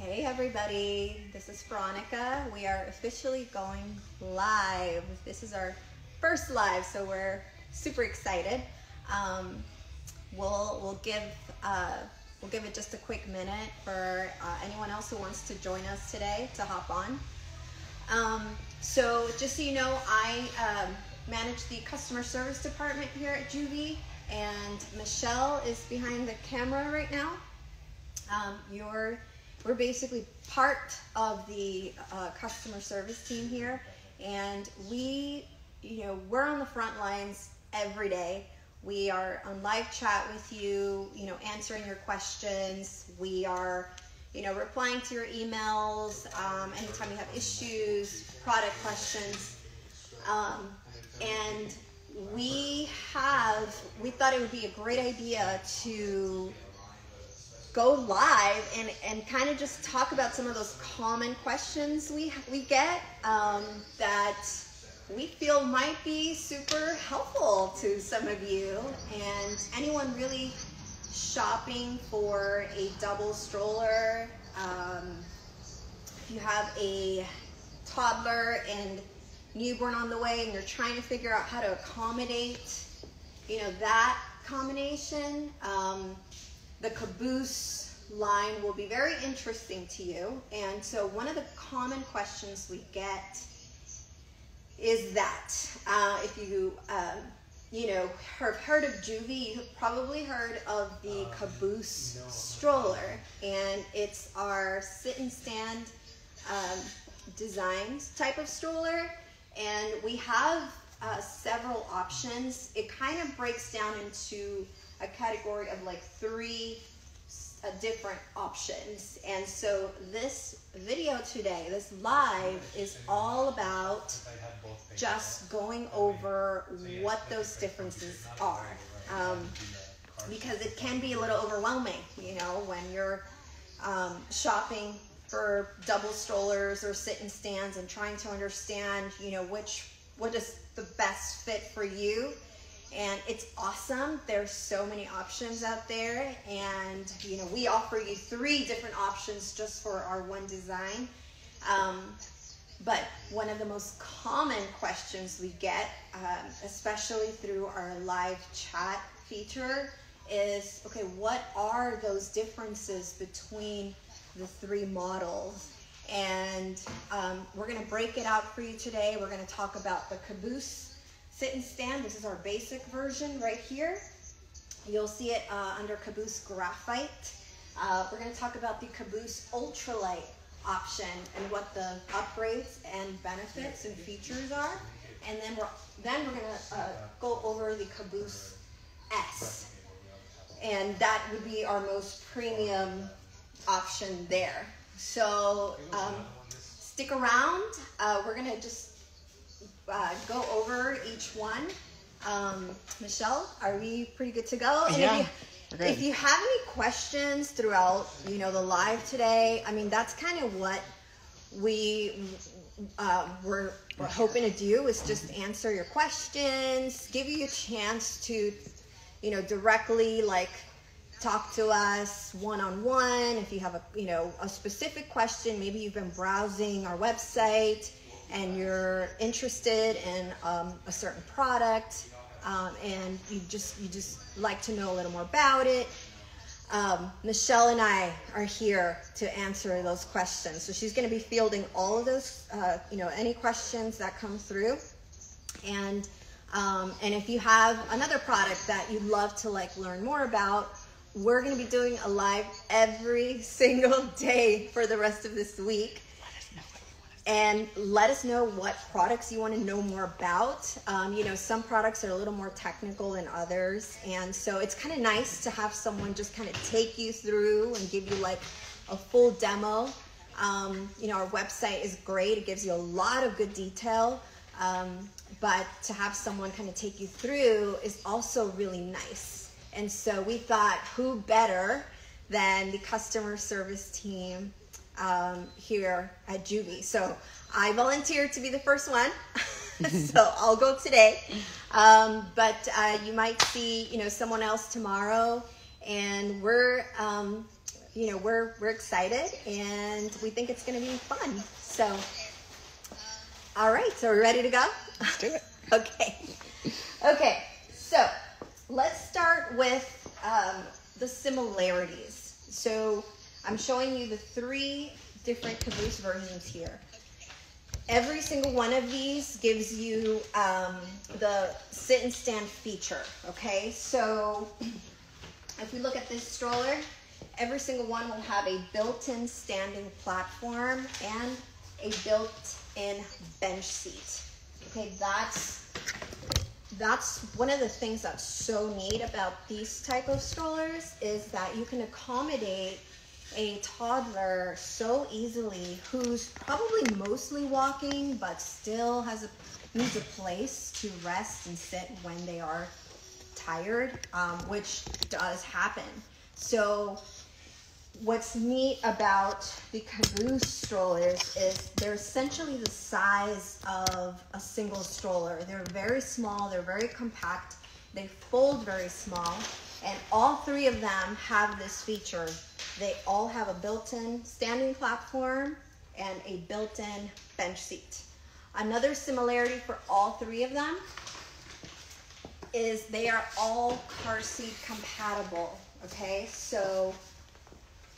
Hey everybody, this is Veronica. We are officially going live. This is our first live, so we're super excited. Um, we'll we'll give uh, we'll give it just a quick minute for uh, anyone else who wants to join us today to hop on. Um, so just so you know, I um, manage the customer service department here at Joovy, and Michelle is behind the camera right now. Um, you're we're basically part of the uh, customer service team here, and we, you know, we're on the front lines every day. We are on live chat with you, you know, answering your questions. We are, you know, replying to your emails um, anytime you have issues, product questions, um, and we have. We thought it would be a great idea to go live and, and kind of just talk about some of those common questions we, we get um, that we feel might be super helpful to some of you and anyone really shopping for a double stroller. Um, if you have a toddler and newborn on the way and you're trying to figure out how to accommodate, you know, that combination. Um, the caboose line will be very interesting to you. And so one of the common questions we get is that uh, if you um, you know have heard of Joovy, you've probably heard of the caboose stroller, and it's our sit and stand um, designed type of stroller, and we have uh, several options. It kind of breaks down into a category of like three uh, different options. And so this video today, this live, is all about just going over what those differences are. Um, because it can be a little overwhelming, you know, when you're um, shopping for double strollers or sit and stands and trying to understand, you know, which what is the best fit for you and it's awesome. There's so many options out there, and you know we offer you three different options just for our one design. Um, but one of the most common questions we get, um, especially through our live chat feature, is okay, what are those differences between the three models? And um, we're going to break it out for you today. We're going to talk about the caboose sit and stand. This is our basic version right here. You'll see it uh, under Caboose Graphite. Uh, we're going to talk about the Caboose Ultralight option and what the upgrades and benefits and features are. And then we're then we're going to uh, go over the Caboose S. And that would be our most premium option there. So um, stick around. Uh, we're going to just uh, go over each one. Um, Michelle, are we pretty good to go? And yeah. If you, if you have any questions throughout, you know, the live today, I mean, that's kind of what we uh, we're, we're hoping to do is just answer your questions, give you a chance to, you know, directly like talk to us one on one. If you have a, you know, a specific question, maybe you've been browsing our website and you're interested in um, a certain product um, and you just you just like to know a little more about it um, michelle and i are here to answer those questions. So she's going to be fielding all of those uh, you know any questions that come through. And um, and if you have another product that you'd love to like learn more about we're going to be doing a live every single day for the rest of this week and let us know what products you want to know more about. Um, you know, some products are a little more technical than others, and so it's kind of nice to have someone just kind of take you through and give you like a full demo. Um, you know, our website is great; it gives you a lot of good detail. Um, but to have someone kind of take you through is also really nice. And so we thought, who better than the customer service team um, here at Joovy. So I volunteered to be the first one. so I'll go today. Um, but uh, you might see, you know, someone else tomorrow. And we're, um, you know, we're we're excited and we think it's going to be fun. So, all right, so we're ready to go. Let's do it. okay. Okay. So let's start with um, the similarities. So I'm showing you the three different caboose versions here. Every single one of these gives you um, the sit and stand feature. Okay, so if we look at this stroller, every single one will have a built-in standing platform and a built-in bench seat. Okay, that's that's one of the things that's so neat about these type of strollers is that you can accommodate a toddler so easily who's probably mostly walking but still has a needs a place to rest and sit when they are tired um, which does happen. So what's neat about the caboose strollers is they're essentially the size of a single stroller. They're very small they're very compact they fold very small and all three of them have this feature they all have a built-in standing platform and a built-in bench seat. Another similarity for all three of them is they are all car seat compatible. Okay, so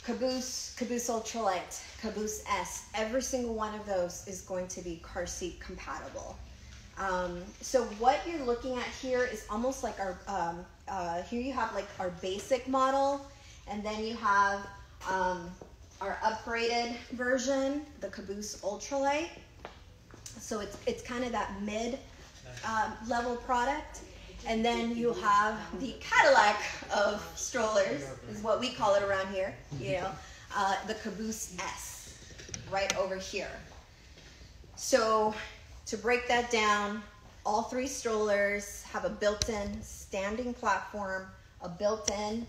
Caboose, Caboose Ultralight, Caboose S, every single one of those is going to be car seat compatible. Um, so what you're looking at here is almost like our, um, uh, here you have like our basic model and then you have um, our upgraded version, the Caboose Ultralight. So it's, it's kind of that mid um, level product. And then you have the Cadillac of strollers, is what we call it around here, you know, uh, the Caboose S, right over here. So to break that down, all three strollers have a built-in standing platform, a built-in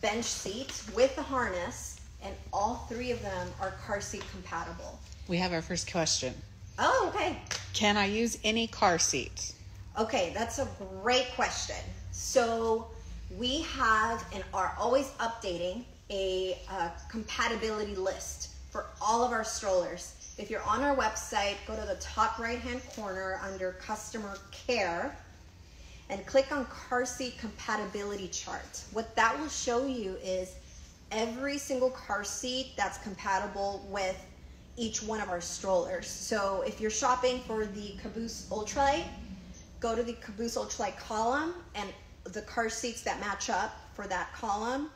bench seat with the harness, and all three of them are car seat compatible. We have our first question. Oh, okay. Can I use any car seat? Okay, that's a great question. So we have and are always updating a uh, compatibility list for all of our strollers. If you're on our website, go to the top right hand corner under customer care and click on car seat compatibility chart. What that will show you is every single car seat that's compatible with each one of our strollers. So if you're shopping for the Caboose Ultralight, go to the Caboose Ultralight column and the car seats that match up for that column,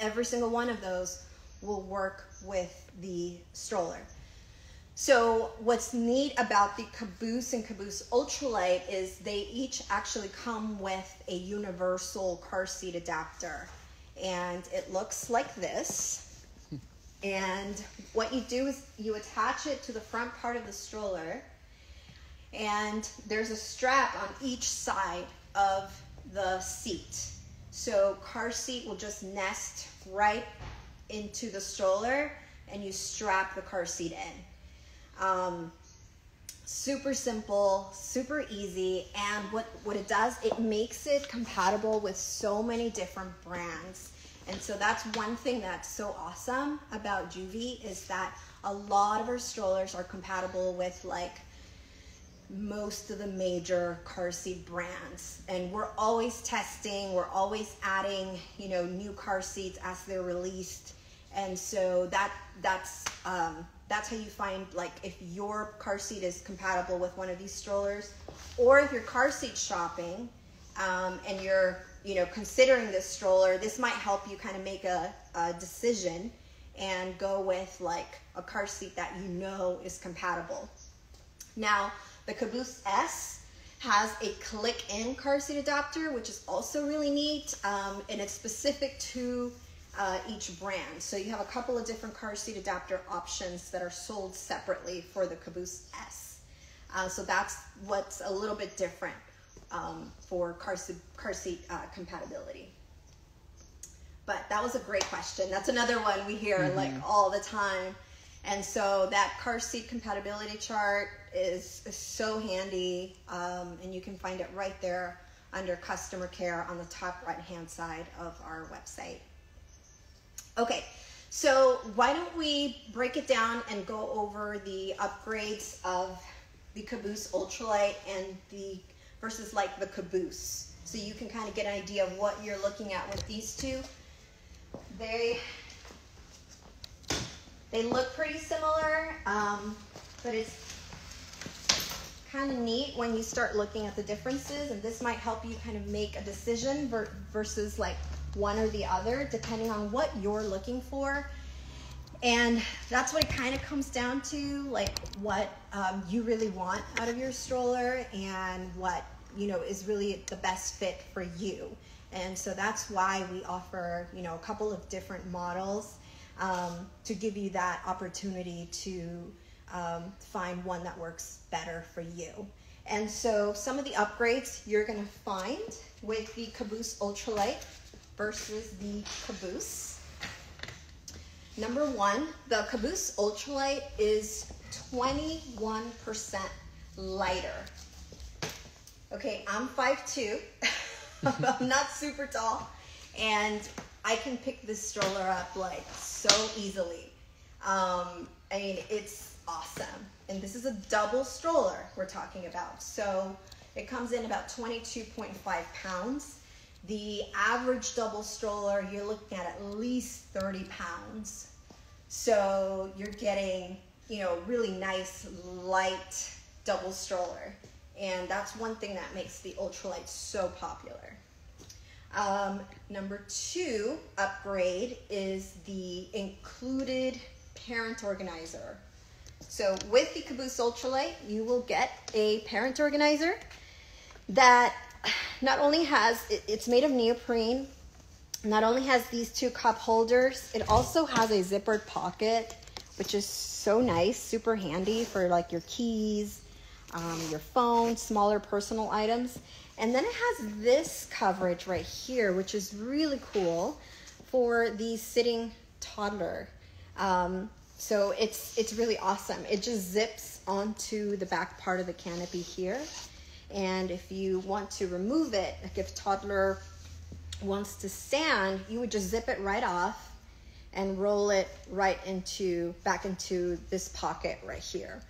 every single one of those will work with the stroller. So what's neat about the Caboose and Caboose Ultralight is they each actually come with a universal car seat adapter. And it looks like this. And what you do is you attach it to the front part of the stroller and there's a strap on each side of the seat. So car seat will just nest right into the stroller and you strap the car seat in. Um, super simple, super easy, and what, what it does, it makes it compatible with so many different brands. And so that's one thing that's so awesome about Joovy is that a lot of our strollers are compatible with like most of the major car seat brands and we're always testing we're always adding you know new car seats as they're released and so that that's um, that's how you find like if your car seat is compatible with one of these strollers or if you're car seat shopping um, and you're you know considering this stroller this might help you kind of make a, a decision and go with like a car seat that you know is compatible. Now the caboose s has a click in car seat adapter which is also really neat um, and it's specific to uh, each brand. So you have a couple of different car seat adapter options that are sold separately for the Caboose S. Uh, so that's what's a little bit different um, for car seat, car seat uh, compatibility. But that was a great question. That's another one we hear mm-hmm. like all the time. And so that car seat compatibility chart is, is so handy, um, and you can find it right there under customer care on the top right hand side of our website. Okay, So why don't we break it down and go over the upgrades of the Caboose Ultralight and the versus like the Caboose. So you can kind of get an idea of what you're looking at with these two. They they look pretty similar, um, but it's kind of neat when you start looking at the differences, and this might help you kind of make a decision ver- versus like one or the other, depending on what you're looking for. And that's what it kind of comes down to, like what um, you really want out of your stroller and what you know is really the best fit for you. And so that's why we offer you know a couple of different models um, to give you that opportunity to um, find one that works better for you. And so some of the upgrades you're to find with the Caboose Ultralight versus the Caboose. Number one, the Caboose Ultralight is 21% lighter. Okay, I'm 5'2", I'm not super tall, and I can pick this stroller up like so easily. Um, I mean, it's awesome. And this is a double stroller we're talking about. So it comes in about 22.5 pounds. The average double stroller, you're looking at at least 30 pounds. So you're getting, you know, really nice, light double stroller. And that's one thing that makes the ultralight so popular. Um, number two upgrade is the included parent organizer. So with the Caboose Ultralight, you will get a parent organizer that not only has, it's made of neoprene, not only has these two cup holders, it also has a zippered pocket, which is so nice, super handy for like your keys, um, your phone, smaller personal items. And then it has this coverage right here, which is really cool for the sitting toddler. Um, so it's, it's really awesome. It just zips onto the back part of the canopy here. And if you want to remove it, like if toddler wants to stand, you would just zip it right off and roll it right into back into this pocket right here.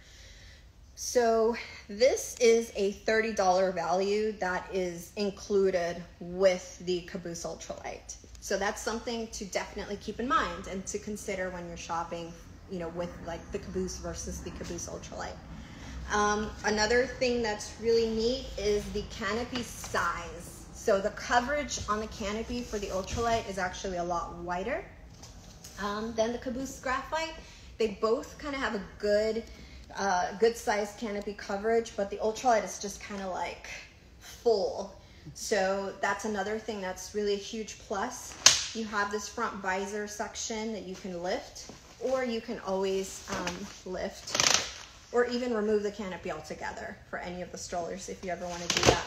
So this is a $30 value that is included with the Caboose Ultralight. So that's something to definitely keep in mind and to consider when you're shopping, you know, with like the Caboose versus the Caboose Ultralight. Um, another thing that's really neat is the canopy size. So the coverage on the canopy for the ultralight is actually a lot wider um, than the Caboose Graphite. They both kind of have a good, uh, good sized canopy coverage, but the ultralight is just kind of like full. So that's another thing that's really a huge plus. You have this front visor section that you can lift, or you can always um, lift or even remove the canopy altogether for any of the strollers if you ever want to do that.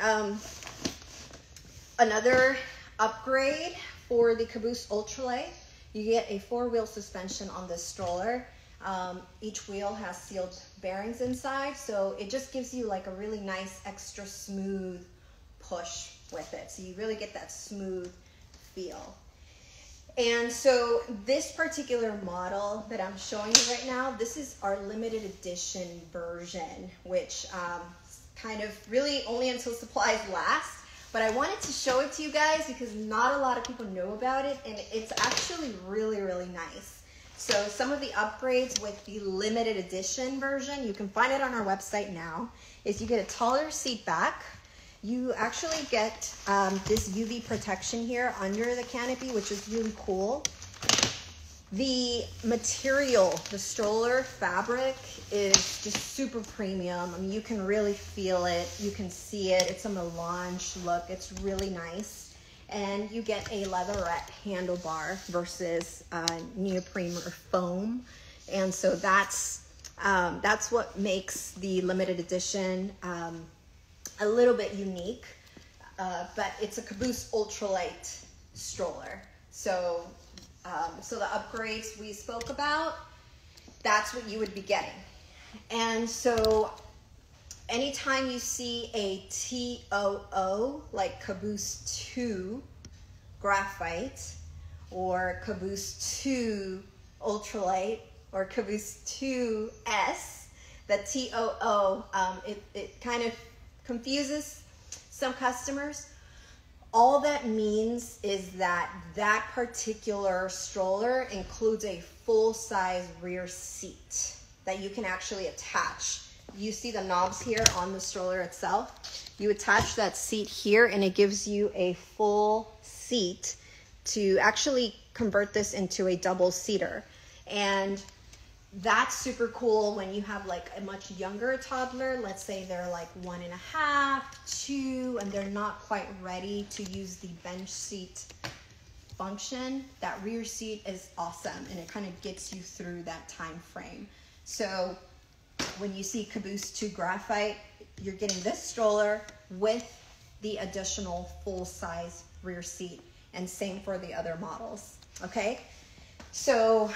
Um, another upgrade for the Caboose Ultralight, you get a four-wheel suspension on this stroller. Um, each wheel has sealed bearings inside, so it just gives you like a really nice, extra smooth push with it. So you really get that smooth feel. And so this particular model that I'm showing you right now, this is our limited edition version, which um, kind of really only until supplies last. But I wanted to show it to you guys because not a lot of people know about it and it's actually really, really nice. So some of the upgrades with the limited edition version, you can find it on our website now, is you get a taller seat back, you actually get um, this UV protection here under the canopy, which is really cool. The material, the stroller fabric is just super premium. I mean, you can really feel it. You can see it. It's a melange look. It's really nice. And you get a leatherette handlebar versus uh, neoprene or foam. And so that's, um, that's what makes the limited edition um, a little bit unique, uh, but it's a Caboose ultralight stroller. So, um, so the upgrades we spoke about, that's what you would be getting. And so anytime you see a TOO, like Caboose 2 graphite, or Caboose 2 Ultralight or Caboose 2S. The TOO, um, it, it kind of confuses some customers. All that means is that that particular stroller includes a full size rear seat that you can actually attach. You see the knobs here on the stroller itself. You attach that seat here and it gives you a full seat to actually convert this into a double seater. And that's super cool when you have like a much younger toddler. Let's say they're like one and a half, two, and they're not quite ready to use the bench seat function. That rear seat is awesome and it kind of gets you through that time frame. So when you see Caboose 2 Graphite, you're getting this stroller with the additional full size rear seat and same for the other models, okay? So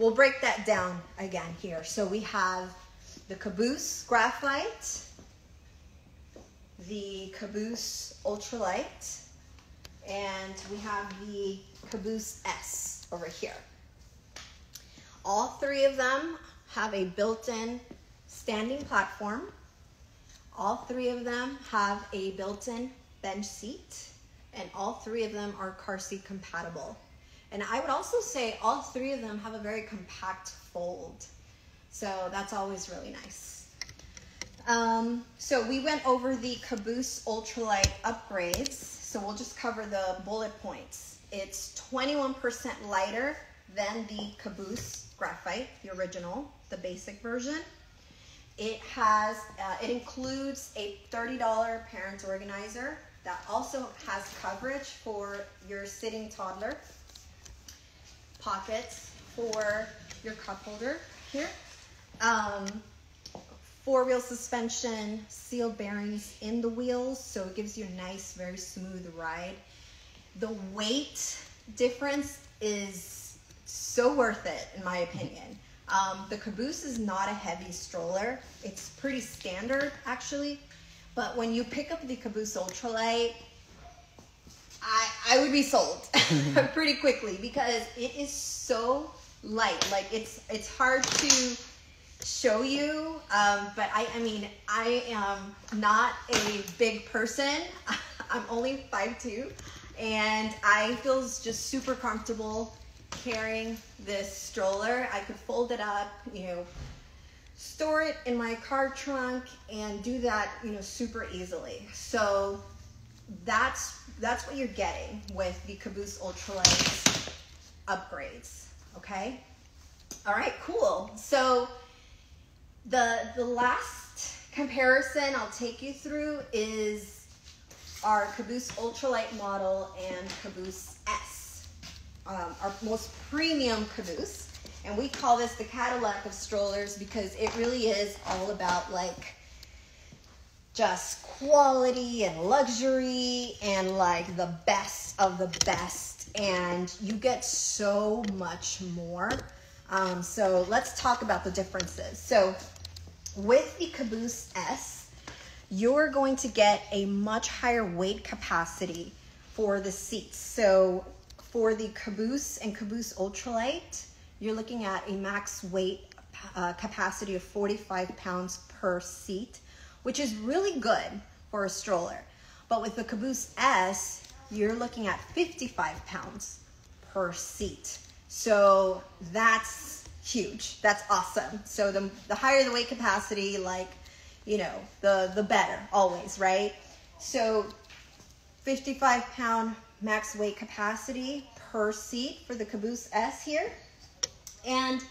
we'll break that down again here. So we have the Caboose Graphite, the Caboose Ultralight, and we have the Caboose S over here. All three of them have a built-in standing platform. All three of them have a built-in bench seat and all three of them are car seat compatible. And I would also say all three of them have a very compact fold. So that's always really nice. Um, so we went over the Caboose Ultralight upgrades. So we'll just cover the bullet points. It's 21% lighter than the Caboose Graphite, the original, the basic version. It has, uh, it includes a $30 parents organizer that also has coverage for your sitting toddler. Pockets for your cup holder here. Um, four wheel suspension, sealed bearings in the wheels, so it gives you a nice, very smooth ride. The weight difference is so worth it, in my opinion. Um, the Caboose is not a heavy stroller. It's pretty standard, actually. But when you pick up the Caboose Ultralight, I, I would be sold pretty quickly because it is so light. Like it's it's hard to show you, um, but I, I mean I am not a big person. I'm only 5'2", and I feel just super comfortable carrying this stroller. I could fold it up, you know, store it in my car trunk and do that, you know, super easily. So that's that's what you're getting with the Caboose Ultralight upgrades, okay? All right, cool. So the the last comparison I'll take you through is our Caboose Ultralight model and Caboose S, um, our most premium Caboose. And we call this the Cadillac of strollers because it really is all about like just quality and luxury and like the best of the best. And you get so much more. Um, so let's talk about the differences. So with the Caboose S, you're going to get a much higher weight capacity for the seats. So for the Caboose and Caboose Ultralight, you're looking at a max weight uh, capacity of 45 pounds per seat, which is really good for a stroller. But with the Caboose S, you're looking at 55 pounds per seat. So that's huge. That's awesome. So the, the higher the weight capacity, like, you know, the, the better always, right? So 55 pound max weight capacity per seat for the Caboose S here. And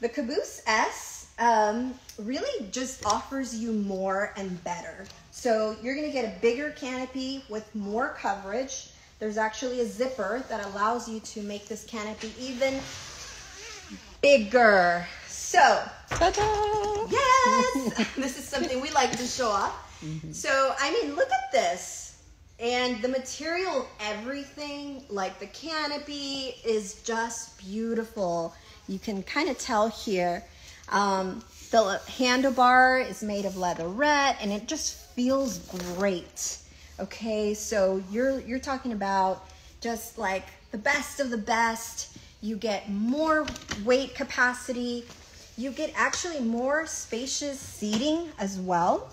the Caboose S um, really just offers you more and better. So you're gonna get a bigger canopy with more coverage. There's actually a zipper that allows you to make this canopy even bigger. So, yes, this is something we like to show off. Mm-hmm. So, I mean, look at this. And the material, everything, like the canopy, is just beautiful. You can kind of tell here. Um, the handlebar is made of leatherette and it just feels great. Okay, so you're you're talking about just like the best of the best. You get more weight capacity. You get actually more spacious seating as well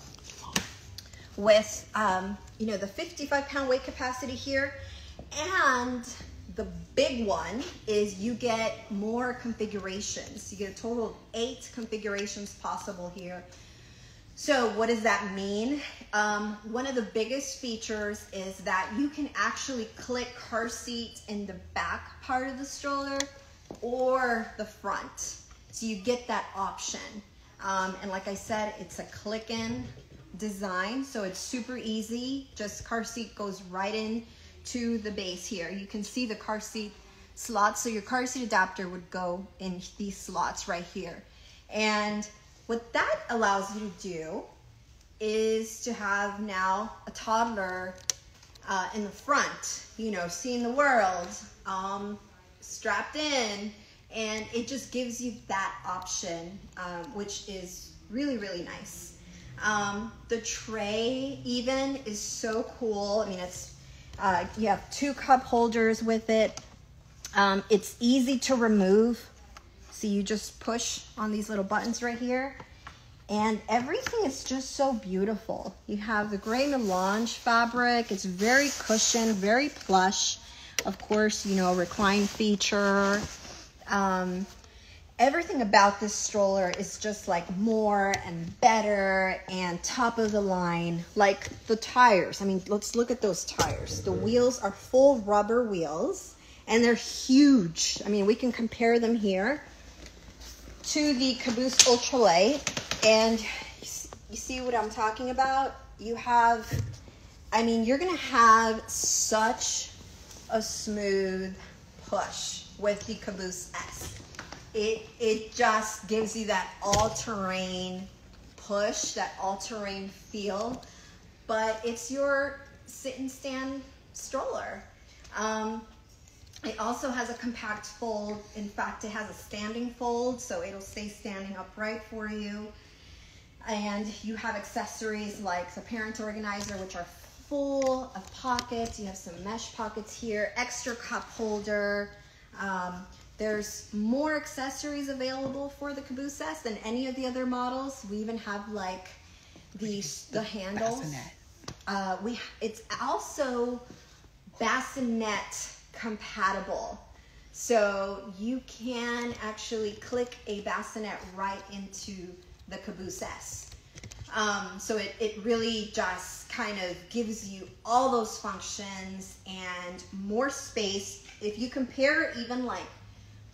with, um, you know, the 55 pound weight capacity here. And the big one is you get more configurations. You get a total of eight configurations possible here. So what does that mean? Um, one of the biggest features is that you can actually click car seat in the back part of the stroller or the front. So you get that option. Um, and like I said, it's a click-in design, so it's super easy. Just car seat goes right in to the base here. You can see the car seat slots. So your car seat adapter would go in these slots right here. And what that allows you to do is to have now a toddler uh, in the front, you know, seeing the world, um, strapped in, and it just gives you that option, um, which is really, really nice. Um, the tray even is so cool. I mean, it's uh, you have two cup holders with it. Um, it's easy to remove. So you just push on these little buttons right here. And everything is just so beautiful. You have the gray melange fabric. It's very cushioned, very plush. Of course, you know, recline feature. Um, everything about this stroller is just like more and better and top of the line. Like the tires. I mean, let's look at those tires. The wheels are full rubber wheels and they're huge. I mean, we can compare them here to the Caboose Ultralight. And you see what I'm talking about? You have, I mean, you're going to have such a smooth push with the Caboose S. It, it just gives you that all-terrain push, that all-terrain feel, but it's your sit and stand stroller. Um, it also has a compact fold. In fact, it has a standing fold, so it'll stay standing upright for you. And you have accessories like the parent organizer, which are full of pockets. You have some mesh pockets here, extra cup holder. Um, there's more accessories available for the Caboose S than any of the other models. We even have like the, the handles. Bassinet. Uh, we it's also bassinet compatible. So you can actually click a bassinet right into the Caboose S. Um, so it, it really just kind of gives you all those functions and more space. If you compare even like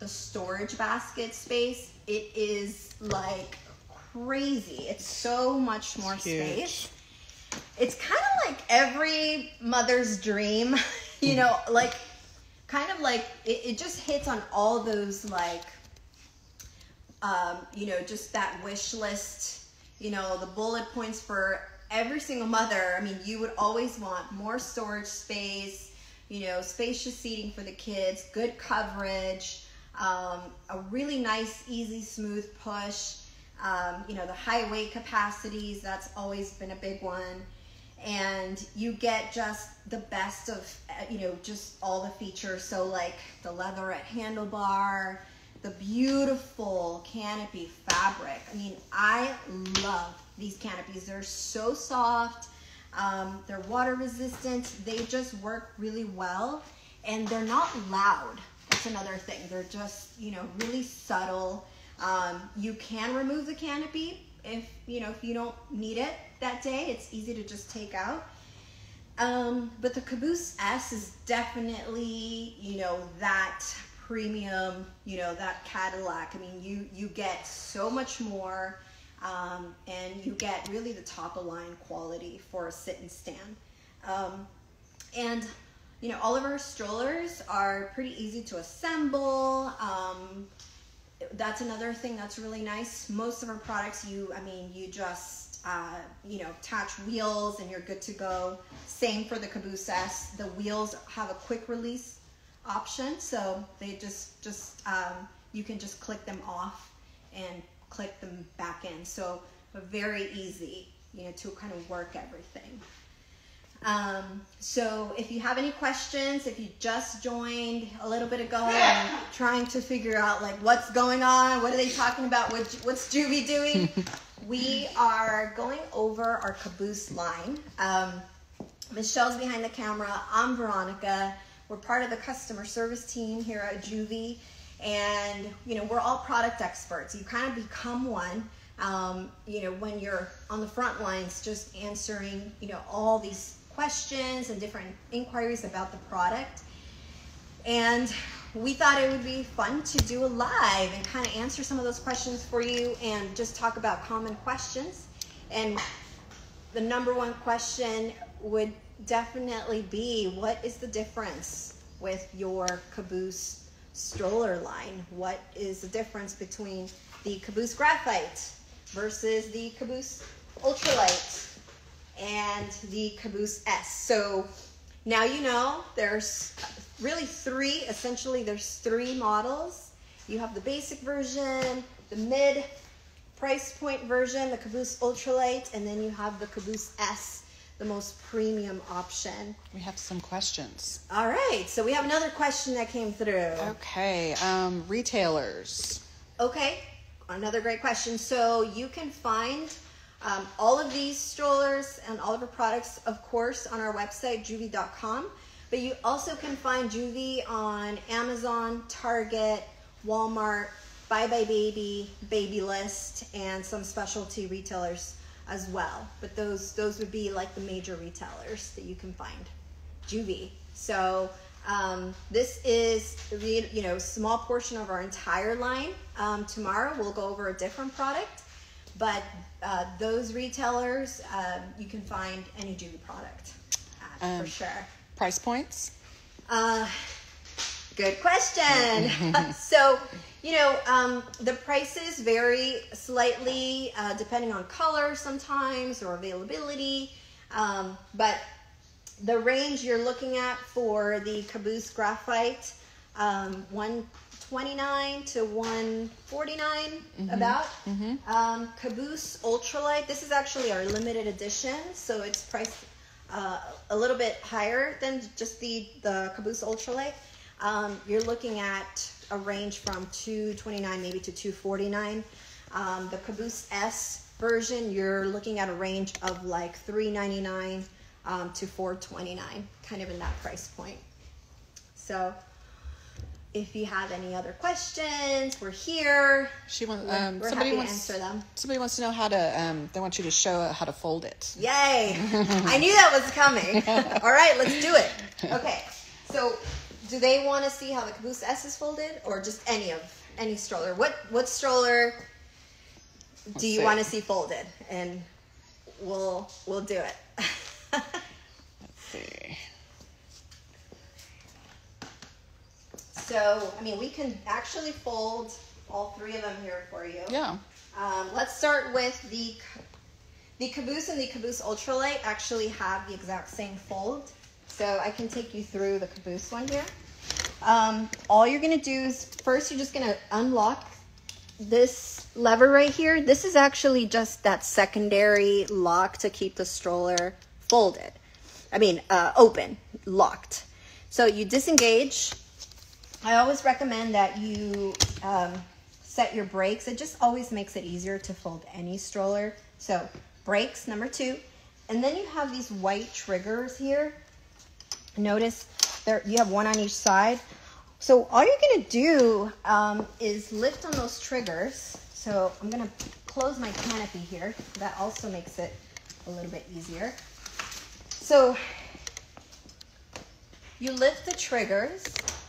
the storage basket space, it is like crazy. It's so much more It's space. It's kind of like every mother's dream, you know, like kind of like it, it just hits on all those like um, you know, just that wish list, you know, the bullet points for every single mother. I mean, you would always want more storage space, you know, spacious seating for the kids, good coverage, um, a really nice, easy, smooth push. Um, you know, the high weight capacities, that's always been a big one. And you get just the best of, uh, you know, just all the features. So, like the leatherette handlebar, the beautiful canopy fabric. I mean, I love these canopies. They're so soft. Um, they're water resistant. They just work really well and they're not loud. That's another thing. They're just, you know, really subtle. Um, you can remove the canopy if, you know, if you don't need it that day. It's easy to just take out. Um, but the Caboose S is definitely, you know, that premium, you know, that Cadillac. I mean, you you get so much more, um, and you get really the top of line quality for a sit and stand. Um, and you know, all of our strollers are pretty easy to assemble. Um, that's another thing that's really nice. Most of our products, you, I mean, you just, uh, you know, attach wheels and you're good to go. Same for the Caboose S. The wheels have a quick release option, so they just, just, um, you can just click them off and click them back in. So very easy, you know, to kind of work everything. Um, so if you have any questions, if you just joined a little bit ago and trying to figure out like what's going on, what are they talking about, what, what's Joovy doing, we are going over our caboose line. Um, Michelle's behind the camera. I'm Veronica. We're part of the customer service team here at Joovy, and you know we're all product experts. You kind of become one. Um, you know when you're on the front lines, just answering you know all these questions and different inquiries about the product. And we thought it would be fun to do a live and kind of answer some of those questions for you and just talk about common questions. And the number one question would definitely be what is the difference with your caboose stroller line? What is the difference between the caboose graphite versus the caboose ultralight? And the Caboose S. So now you know there's really three, essentially there's three models. You have the basic version, the mid price point version, the Caboose Ultralight, and then you have the Caboose S, the most premium option. We have some questions. All right, so we have another question that came through. Okay, um, retailers. Okay, another great question. So you can find um, all of these strollers and all of our products, of course, on our website, joovy.com. But you also can find Joovy on Amazon, Target, Walmart, buybuy BABY, Babylist, and some specialty retailers as well. But those those would be like the major retailers that you can find. Joovy. So um, this is you know small portion of our entire line. Um, tomorrow we'll go over a different product, but uh, those retailers, uh, you can find any Joovy product at, um, for sure. Price points? Uh, good question. so, you know, um, the prices vary slightly uh, depending on color sometimes or availability, um, but the range you're looking at for the Caboose Graphite, um, one 129 to 149 mm-hmm. about. Mm-hmm. Um, Caboose Ultralight. This is actually our limited edition, so it's priced uh, a little bit higher than just the the Caboose Ultralight. Um, you're looking at a range from 229 maybe to 249. Um, the Caboose S version, you're looking at a range of like 399 um, to 429, kind of in that price point. So if you have any other questions, we're here. She wants. Um, we're somebody wants, to answer them. Somebody wants to know how to. Um, they want you to show how to fold it. Yay! I knew that was coming. All right, let's do it. Okay. So, do they want to see how the Caboose S is folded, or just any of any stroller? What what stroller do let's you see. want to see folded? And we'll we'll do it. let's see. So, I mean, we can actually fold all three of them here for you. Yeah. Um, let's start with the the caboose and the caboose ultralight actually have the exact same fold. So I can take you through the caboose one here. Um, all you're gonna do is first you're just gonna unlock this lever right here. This is actually just that secondary lock to keep the stroller folded. I mean, uh, open, locked. So you disengage I always recommend that you um, set your brakes. It just always makes it easier to fold any stroller. So brakes, number two. And then you have these white triggers here. Notice there you have one on each side. So all you're gonna do um, is lift on those triggers. So I'm gonna close my canopy here. That also makes it a little bit easier. So you lift the triggers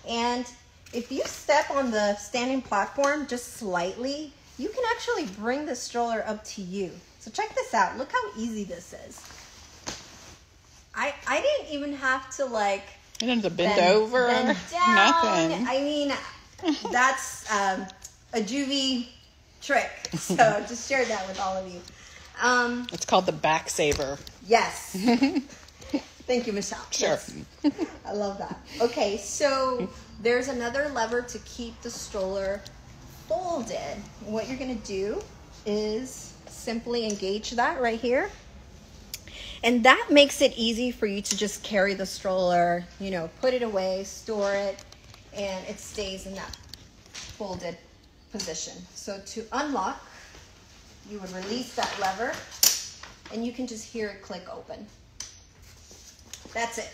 and if you step on the standing platform just slightly, you can actually bring the stroller up to you. So check this out. Look how easy this is. I I didn't even have to like you didn't have to bend, bend over bend down. Nothing. I mean, that's um, a Joovy trick. So just share that with all of you. Um, it's called the back saver. Yes. Thank you, Michelle. Sure. Yes. I love that. Okay, so there's another lever to keep the stroller folded. What you're gonna do is simply engage that right here. And that makes it easy for you to just carry the stroller, you know, put it away, store it, and it stays in that folded position. So to unlock, you would release that lever and you can just hear it click open. That's it.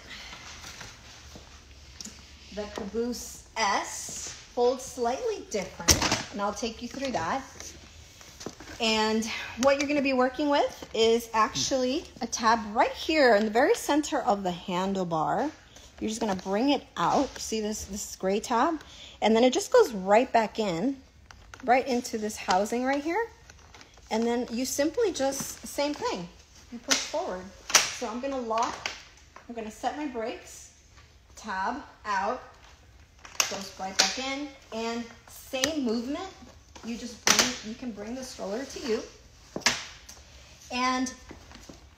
The Caboose S folds slightly different, and I'll take you through that. And what you're going to be working with is actually a tab right here in the very center of the handlebar. You're just going to bring it out. See this, this gray tab? And then it just goes right back in, right into this housing right here. And then you simply just, same thing, you push forward. So I'm going to lock, I'm to set my brakes, tab out, goes right back in, and same movement, you just bring, you can bring the stroller to you. And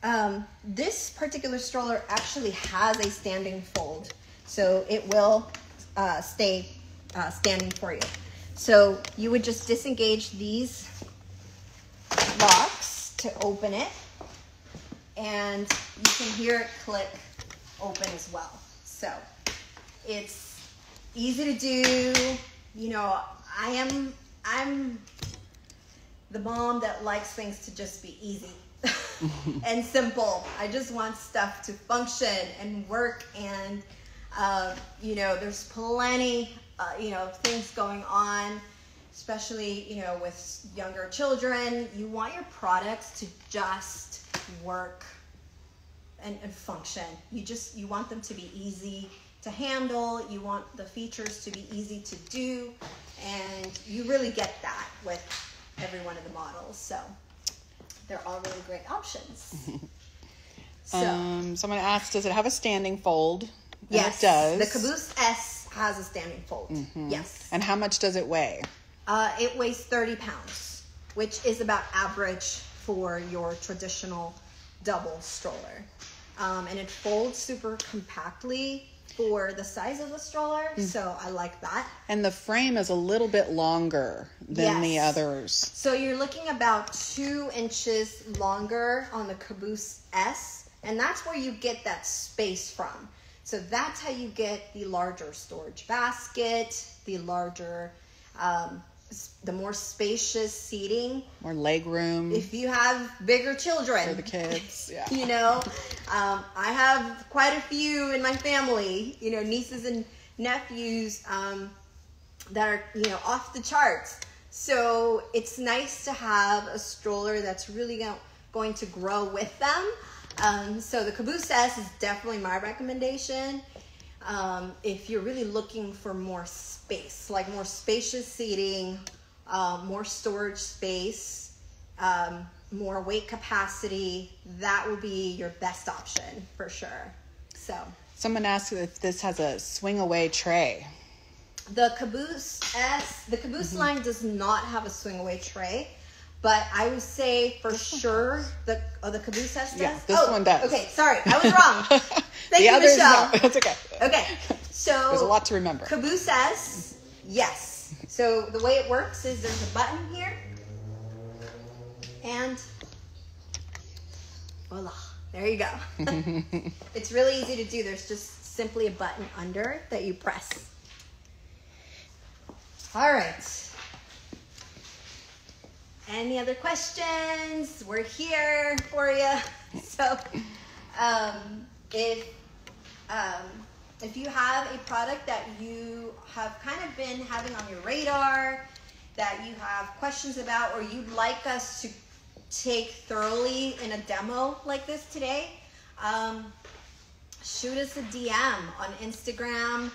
um, this particular stroller actually has a standing fold, so it will uh, stay uh, standing for you. So you would just disengage these locks to open it, and you can hear it click open as well. So it's easy to do. You know, I am I'm the mom that likes things to just be easy and simple. I just want stuff to function and work, and uh, you know, there's plenty, uh, you know, things going on, especially you know with younger children. You want your products to just work and, and function. You just you want them to be easy to handle. You want the features to be easy to do, and you really get that with every one of the models. So they're all really great options. so Um, someone asked, does it have a standing fold? And yes, it does. the Caboose S has a standing fold. Yes, And how much does it weigh? uh, it weighs 30 pounds, which is about average for your traditional double stroller. Um, and it folds super compactly for the size of the stroller, Mm. so I like that. And the frame is a little bit longer than the Yes. others. So you're looking about two inches longer on the Caboose S, and that's where you get that space from. So that's how you get the larger storage basket, the larger, um, the more spacious seating. More leg room If you have bigger children, for the kids. Yeah. you know um, i have quite a few in my family you know nieces and nephews um, that are you know off the charts so it's nice to have a stroller that's really go- going to grow with them um, so the caboose s is definitely my recommendation um, if you're really looking for more space like more spacious seating um, more storage space um, more weight capacity, that would be your best option for sure. So Someone asked if this has a swing away tray. the Caboose S, the Caboose line does not have a swing away tray, but I would say for sure the oh, the Caboose does. Yeah, this Oh, one does. Okay, sorry, I was wrong. Thank you, Michelle. no, it's okay. Okay, so There's a lot to remember. Caboose S, yes. So the way it works is there's a button here, and voila, there you go. it's really easy to do. There's just simply a button under that you press. All right. Any other questions? We're here for you. So, um, if um, if you have a product that you have kind of been having on your radar, that you have questions about, or you'd like us to take thoroughly in a demo like this today, um, shoot us a DM on Instagram.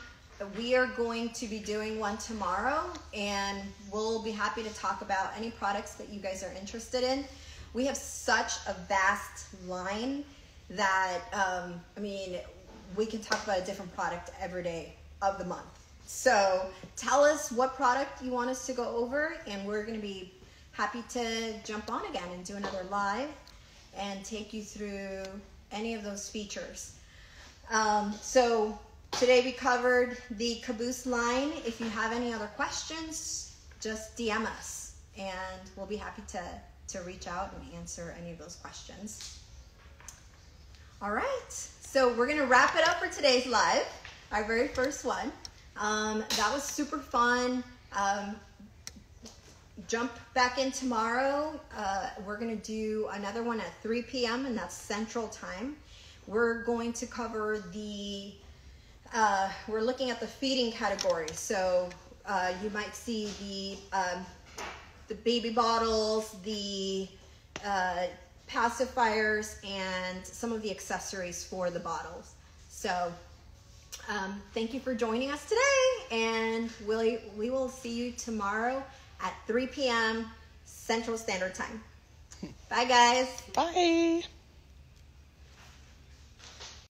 We are going to be doing one tomorrow, and we'll be happy to talk about any products that you guys are interested in. We have such a vast line that, um, I mean, we can talk about a different product every day of the month. So tell us what product you want us to go over, and we're going to be happy to jump on again and do another live and take you through any of those features. Um, so today we covered the Caboose line. If you have any other questions, just DM us and we'll be happy to, to reach out and answer any of those questions. All right. So we're gonna wrap it up for today's live, our very first one. Um, that was super fun. Um, jump back in tomorrow. Uh, we're gonna do another one at 3 p.m. and that's Central Time. We're going to cover the. Uh, we're looking at the feeding category. So uh, you might see the um, the baby bottles, the uh, pacifiers, and some of the accessories for the bottles. So um, thank you for joining us today, and we'll, we will see you tomorrow at 3 p.m. Central Standard Time. Bye, guys. Bye.